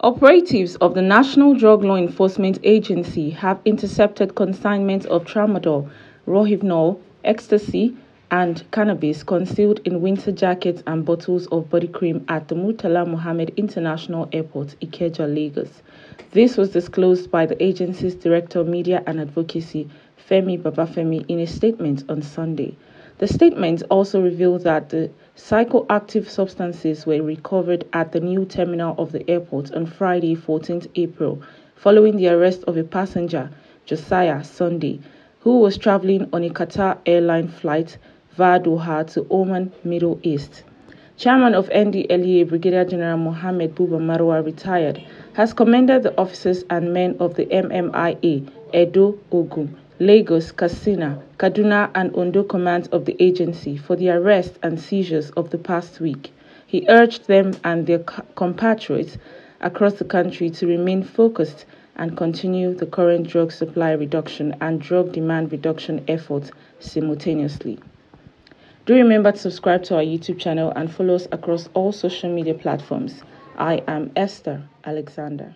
Operatives of the National Drug Law Enforcement Agency have intercepted consignments of tramadol, rohypnol, ecstasy, and cannabis concealed in winter jackets and bottles of body cream at the Murtala Muhammed International Airport, Ikeja, Lagos. This was disclosed by the agency's Director of Media and Advocacy, Femi Babafemi, in a statement on Sunday. The statement also revealed that the psychoactive substances were recovered at the new terminal of the airport on Friday, 14th April, following the arrest of a passenger, Josiah Sunday, who was traveling on a Qatar airline flight via Doha to Oman, Middle East. Chairman of NDLEA Brigadier General Mohammed Buba Marwa, retired, has commended the officers and men of the MMIA, Edo, Ogun, Lagos, Katsina, Kaduna, and Ondo commands of the agency for the arrest and seizures of the past week. He urged them and their compatriots across the country to remain focused and continue the current drug supply reduction and drug demand reduction efforts simultaneously. Do remember to subscribe to our YouTube channel and follow us across all social media platforms. I am Esther Alexander.